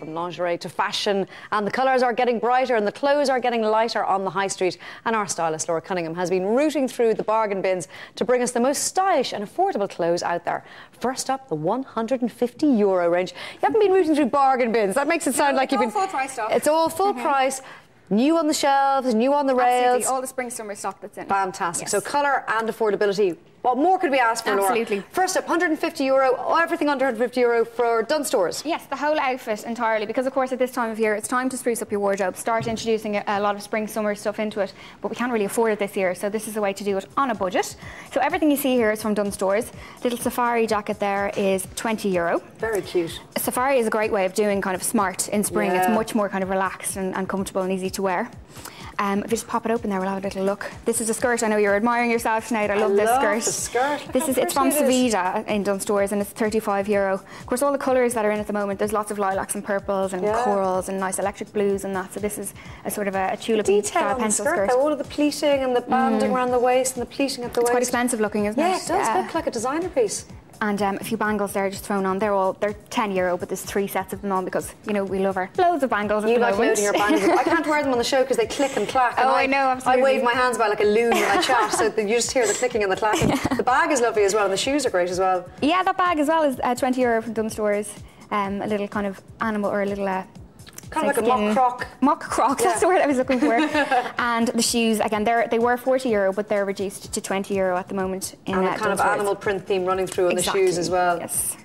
from lingerie to fashion, and the colours are getting brighter and the clothes are getting lighter on the high street. And our stylist Laura Cunningham has been rooting through the bargain bins to bring us the most stylish and affordable clothes out there. First up, the 150 euro range. You haven't been rooting through bargain bins. That makes it sound no, like you've been full price stuff. It's all full mm -hmm. price. New on the shelves, new on the rails. Absolutely, all the spring summer stock that's in. Fantastic. Yes. So colour and affordability what more could we ask for, Absolutely. Laura? First up, 150 euro, everything under 150 euro for Dunnes Stores. Yes, the whole outfit entirely, because of course at this time of year it's time to spruce up your wardrobe, start introducing a, a lot of spring, summer stuff into it, but we can't really afford it this year, so this is a way to do it on a budget. So everything you see here is from Dunnes Stores. Little safari jacket there is 20 euro. Very cute. Safari is a great way of doing kind of smart in spring. Yeah. It's much more kind of relaxed and, and comfortable and easy to wear. Um, if you just pop it open there, we'll have a little look. This is a skirt. I know you're admiring yourself tonight. I love I this love skirt. The skirt. Look this is it's from Savida in Dunnes Stores and it's 35 euro. Of course, all the colours that are in at the moment. There's lots of lilacs and purples and yeah. corals and nice electric blues and that. So this is a sort of a, a tulip detail pencil skirt. skirt. All of the pleating and the banding mm. around the waist and the pleating at the it's waist. quite expensive looking, isn't yeah, it? Yeah, it does yeah. look like a designer piece and um, a few bangles there just thrown on. They're all they're 10 euro, but there's three sets of them on because you know we love our loads of bangles. You like moment. loading your bangles. I can't wear them on the show because they click and clack. And oh, I, I, know. Absolutely. I wave my hands about like a loon when I chat, so you just hear the clicking and the clacking. Yeah. The bag is lovely as well, and the shoes are great as well. Yeah, that bag as well is uh, 20 euro from Dunnes Stores. Um, a little kind of animal or a little uh, Kind of like a mock croc. Mock croc, yeah. that's the word I was looking for. and the shoes, again, they they were 40 euro, but they're reduced to 20 euro at the moment. In, and a kind of animal print theme running through on exactly. the shoes as well. Yes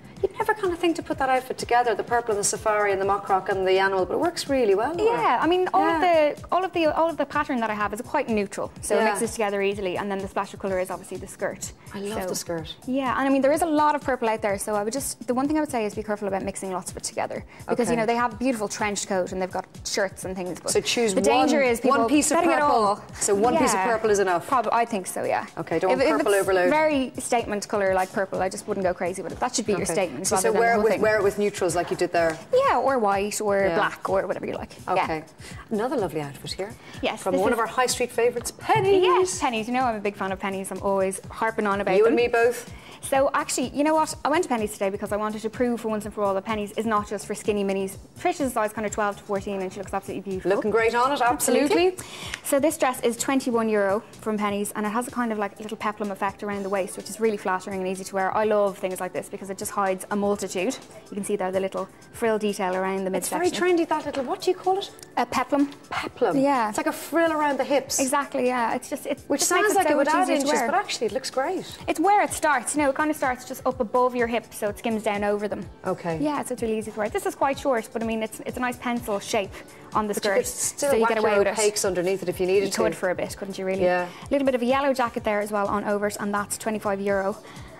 never kind of thing to put that outfit together, the purple and the safari and the mock croc and the animal, but it works really well. Yeah, I mean, all yeah. of the all of the all of the pattern that I have is quite neutral, so yeah. it mixes together easily. And then the splash of colour is obviously the skirt. I love so, the skirt. Yeah, and I mean there is a lot of purple out there, so I would just the one thing I would say is be careful about mixing lots of it together because okay. you know they have a beautiful trench coat and they've got shirts and things. But so choose the one, danger is one piece of purple. So one yeah, piece of purple is enough. Probably, I think so. Yeah. Okay, don't if, want purple overload. Very statement colour like purple. I just wouldn't go crazy with it. That should be okay. your statement. So, so where with wear it with neutrals like you did there. Yeah, or white or yeah. black or whatever you like. Okay. Yeah. Another lovely outfit here. Yes. From one of our high street favourites, Penneys. Yes, Penneys. You know I'm a big fan of Penneys. I'm always harping on about you them. You and me both. So actually, you know what? I went to Penneys today because I wanted to prove for once and for all that Penneys is not just for skinny minis. Trish's size kind of 12 to 14 and she looks absolutely beautiful. Looking great on it, absolutely. absolutely. So this dress is 21 euro from Penneys and it has a kind of like little peplum effect around the waist which is really flattering and easy to wear. I love things like this because it just hides a multitude. You can see there the little frill detail around the midsection. It's very trendy that little, what do you call it? A peplum. Peplum. Yeah. It's like a frill around the hips. Exactly, yeah. It's just, it Which just sounds it like so it would add inches, but actually it looks great. It's where it starts, you know, it kind of starts just up above your hips so it skims down over them. Okay. Yeah, so it's really easy to wear. This is quite short, but I mean, it's, it's a nice pencil shape on the but skirt. You still so you get away with it. underneath it if you needed you to. Could for a bit, couldn't you really? Yeah. A little bit of a yellow jacket there as well on overs, and that's 25 euro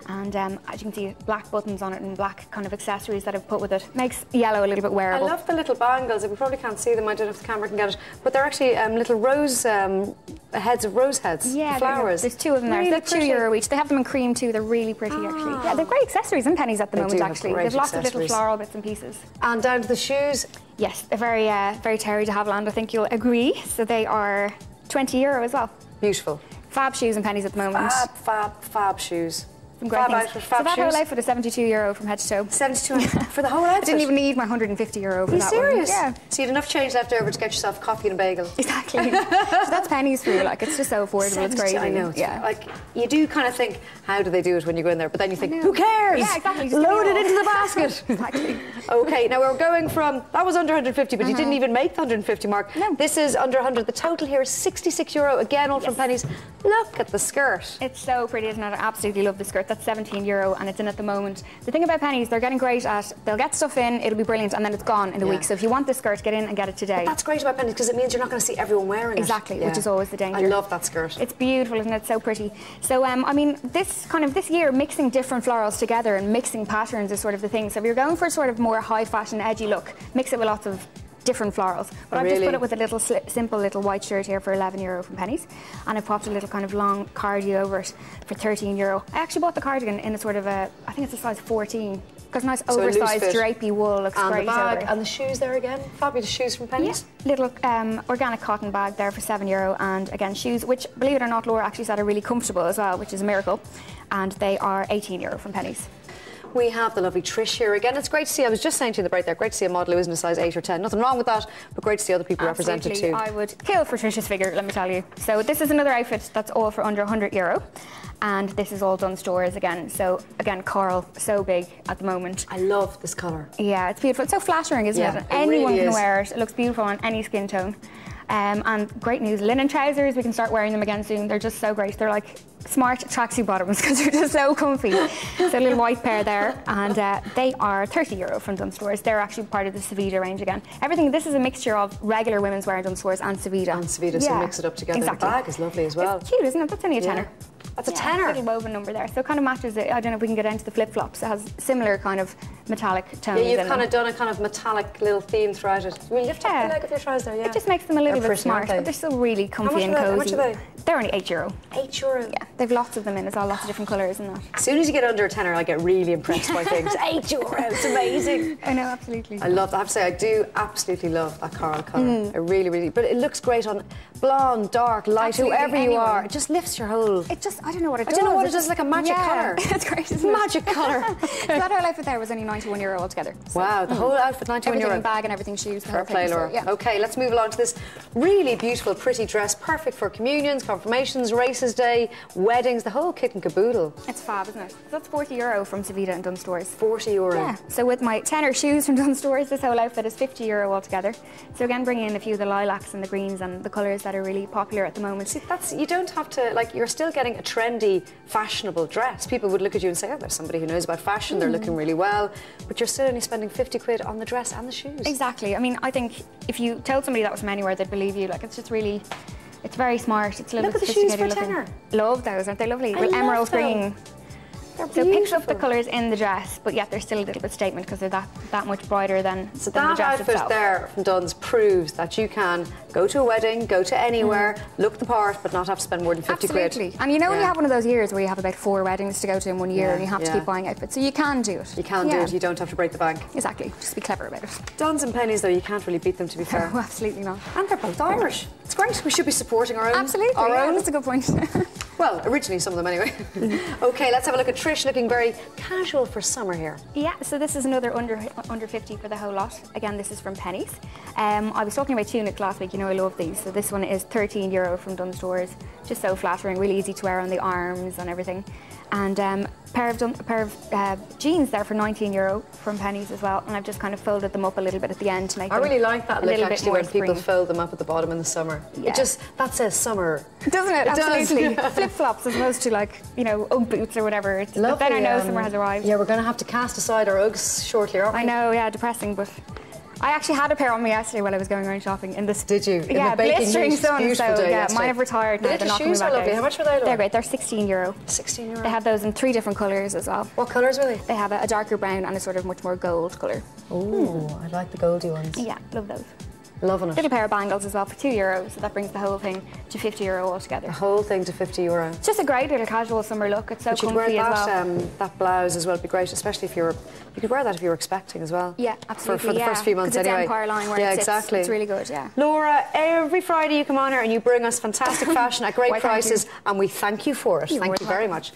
and um, as you can see black buttons on it and black kind of accessories that I've put with it makes yellow a little bit wearable. I love the little bangles. We probably can't see them I don't know if the camera can get it. But they're actually um, little rose um, heads of rose heads yeah flowers. There's two of them there. Really they're two euro each. They have them in cream too. They're really pretty ah. actually. Yeah they're great accessories and Penneys at the they moment actually. they've lots of little floral bits and pieces. And down to the shoes. Yes they're very uh, very Terry de Havilland I think you'll agree. So they are 20 euro as well. Beautiful. Fab shoes and Penneys at the moment. Fab fab fab shoes some great fab things. Fab so that shoes. whole outfit is 72 euro from head to toe. 72 for the whole outfit? I didn't even need my 150 euro for Are you that serious? One. Yeah. So you had enough change left over to get yourself a coffee and a bagel. Exactly. so that's Penneys for you. Like it's just so affordable. It's crazy. I know. yeah. Like you do kind of think, how do they do it when you go in there? But then you think, who cares? Yeah, exactly. Load it into the basket. exactly. Okay. Now we're going from that was under 150, but -huh. you didn't uh-huh. even make the 150 mark. No. This is under 100. The total here is 66 euro. Again, all yes. from Penneys. Look at the skirt. It's so pretty, isn't it? I absolutely love the skirt. That's 17 euro, and it's in at the moment. The thing about Penneys, they're getting great at, they'll get stuff in, it'll be brilliant, and then it's gone in a yeah. week. So if you want this skirt, get in and get it today. But that's great about Penneys because it means you're not going to see everyone wearing exactly, it. Exactly, which is always the danger. I love that skirt. It's beautiful, isn't it? So pretty. So, um, I mean, this kind of this year, mixing different florals together and mixing patterns is sort of the thing. So if you're going for sort of more high fashion, edgy look, mix it with lots of different florals. But? I've just put it with a little simple little white shirt here for 11 euro from Penneys. And I popped a little kind of long cardi over it for 13 euro. I actually bought the cardigan in a sort of a, I think it's a size 14. Because nice so oversized drapey wool looks and great. The bag and the shoes there again. Fabulous shoes from Penneys. Yeah. Little um, organic cotton bag there for seven euro, and again shoes, which believe it or not, Laura actually said are really comfortable as well, which is a miracle. And they are 18 euro from Penneys. We have the lovely Trish here again. It's great to see. I was just saying to you the break there, great to see a model who isn't a size 8 or 10. Nothing wrong with that, but great to see other people represented too. I would kill for Trish's figure, let me tell you. So this is another outfit that's all for under 100 euro. And this is all Dunnes Stores again. So again, coral, so big at the moment. I love this colour. Yeah, it's beautiful. It's so flattering, isn't Yeah, it? it Anyone really can is. wear it. It looks beautiful on any skin tone. Um, and great news, linen trousers, we can start wearing them again soon. They're just so great. They're like smart tracksuit bottoms because they're just so comfy. so a little white pair there, and uh, they are 30 euro from Dunnes Stores. They're actually part of the Savida range again. Everything. This is a mixture of regular women's wear in Dunnes Stores and Savida. And Savida, so mix it up together. The bag is lovely as well. It's cute, isn't it? That's only a Yeah. Tenner. That's a Yeah, tenner. Little woven number there, so it kind of matches it. I don't know if we can get into the flip flops. It has similar kind of metallic tones. Yeah, you've in kind them. of done a kind of metallic little theme throughout it. Will you lift up Yeah. the leg of your trouser? Yeah. It just makes them a little They're bit pretty, smart, they? but they're still really comfy and are they? How cozy. much are they? They're only eight euro. Eight euro. Yeah, they've lots of them in as well, lots of different colours and that. As soon as you get under a tenner, I get really impressed by things. Eight euro, it's amazing. I know, absolutely. I love that. I have to say, I do absolutely love that coral colour. Mm. I really, really. But it looks great on blonde, dark, light, Absolutely whoever you are. It just lifts your whole. It just, I don't know what it I don't know what it does, like a magic yeah. colour. it's great, isn't it? Magic colour. so that whole outfit there was only 91 euro altogether. So Wow, the mm. whole outfit, 91 everything euro. in bag and everything shoes. Fair play, so, Laura. yeah. Okay, let's move along to this really beautiful, pretty dress, perfect for communions, confirmations, races day, weddings, the whole kit and caboodle. It's fab, isn't it? So that's 40 euro from Savida and Dunnes Stores. 40 euro. Yeah, so with my tenner shoes from Dunnes Stores, this whole outfit is 50 euro altogether. So again, bringing in a few of the lilacs and the greens and the colours that are really popular at the moment. See, that's you don't have to like. You're still getting a trendy, fashionable dress. People would look at you and say, "Oh, there's somebody who knows about fashion. They're looking hmm. really well," but you're still only spending 50 quid on the dress and the shoes. Exactly. I mean, I think if you tell somebody that was from anywhere, they'd believe you. Like, it's just really, it's very smart. It's a little Look bit at the shoes for looking. tenner. Love those, aren't they lovely? I With emerald green. They're So it picks up the colours in the dress, but yet they're still a little bit statement because they're that, that much brighter than, So than the that outfit there from Dunnes proves that you can go to a wedding, go to anywhere, look the part, but not have to spend more than 50 Mm. Absolutely. quid. And you know when you have one of those years where you have about four weddings to go to in one year Yeah, and you have to yeah. keep buying outfits. So you can do it. You can do it. You don't have to break the bank. Exactly. Just be clever about it. Dunnes and Penneys, though, you can't really beat them. To be fair. Oh, absolutely not. And they're both Irish. It's great. We should be supporting our own. Absolutely. Our yeah, own. That's a good point. Well, originally some of them anyway. okay, let's have a look at Trish looking very casual for summer here. Yeah, so this is another under under 50 for the whole lot. Again, this is from Penneys. Um, I was talking about tunics last week, you know I love these. So this one is 13 euro from Dunnes Stores. Just so flattering, really easy to wear on the arms and everything. And um, pair of, a pair of uh, jeans there for 19 euro from Penneys as well. And I've just kind of folded them up a little bit at the end to make I really like that a look little bit actually when people spring. fold them up at the bottom in the summer. Yeah. It just that says summer. Doesn't it? It does. Absolutely. Flip flops as opposed to like, you know, Ugg boots or whatever. It's, but then I know um, summer has arrived. Yeah, we're going to have to cast aside our Uggs shortly, aren't we? I know, yeah, depressing, but I actually had a pair on me yesterday while I was going around shopping in this. Did you? In yeah, baking blistering heat, sun. So yeah, yesterday. mine have retired now. They're little not shoes are lovely. out. How much were they? They're great. They're 16 euro. 16 euro. They have those in three different colours as well. what colours were they? They have a, a darker brown and a sort of much more gold colour. Oh, I like the goldy ones. Yeah, love those. Loving it. Little pair of bangles as well for two euros, so that brings the whole thing to 50 euro altogether. The whole thing to 50 euro. It's just a great little casual summer look. It's so But comfy as that, well. um, that blouse as well. It'd be great, especially if you were. You could wear that if you were expecting as well. yeah, For, absolutely. for the yeah. first few months it's anyway. Empire line where yeah, it exactly. It's really good, yeah. Laura, every Friday you come on here and you bring us fantastic fashion at great prices, and we thank you for it. You're thank you very much.